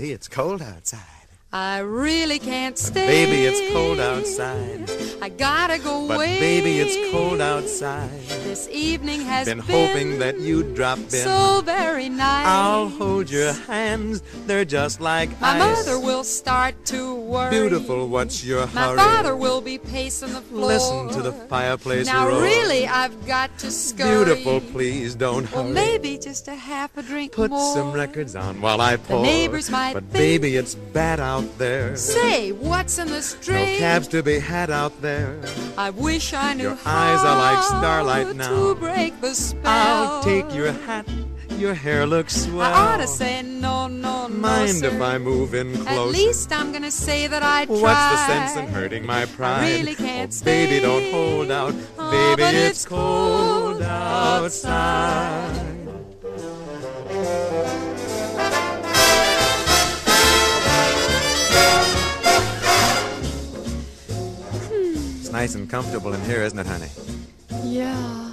see, it's cold outside. I really can't stay. But Baby, it's cold outside. I gotta go But away. baby, it's cold outside. This evening has Been hoping that you'd drop in. so very nice. I'll hold your hands, they're just like My ice. mother will start to worry. Beautiful, what's your My hurry? father will be pacing the floor. Listen to the fireplace Now roar. really, I've got to scurry. Beautiful, please don't Well, hurry. maybe just a half a drink Put more. some records on while I pour. The neighbors might But baby, it's bad out there. Say, what's in the street? No cabs to be had out there. I wish I knew Your eyes are like how starlight now. To break the spell. I'll take your hat. Your hair looks swell. I ought to say no, no, no. Mind sir. if I move in close? At least I'm gonna say that I tried. What's the sense in hurting my pride? really can't oh, baby, don't hold out. Oh, baby, but it's it's cold cold outside. Nice and comfortable in here, isn't it, honey? Yeah.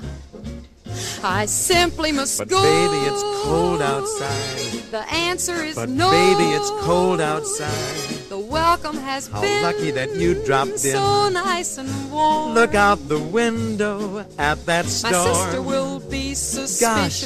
I simply must But go. baby, it's cold outside. The answer is But no. baby, it's cold outside. The welcome has How been lucky that you dropped in. so nice and warm. Look out the window at that storm. My sister will be suspicious.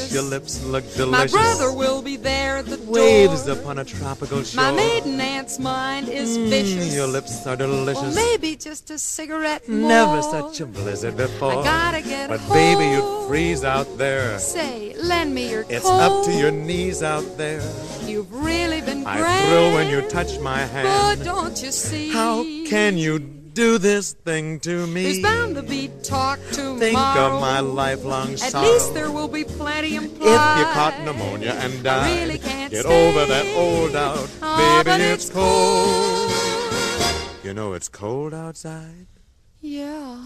Gosh, your lips look delicious. My brother will be there at the waves door. upon a tropical shore. My maiden aunt's mind is Mm, vicious. Your lips are delicious. Or maybe just a cigarette more. Never such a blizzard before. I gotta get But home. baby, you'd freeze out there. Say, lend me your It's coat. up to your knees out there. You've really been grand. I thrill when you touch my But hand. don't you see? How can you do this thing to me? There's bound to be talk tomorrow. Think of my lifelong At sorrow. least there will be plenty implied. If you caught pneumonia and died, really can't get stay. over that old doubt. Oh, Baby, it's it's cold. You know it's cold outside. Yeah.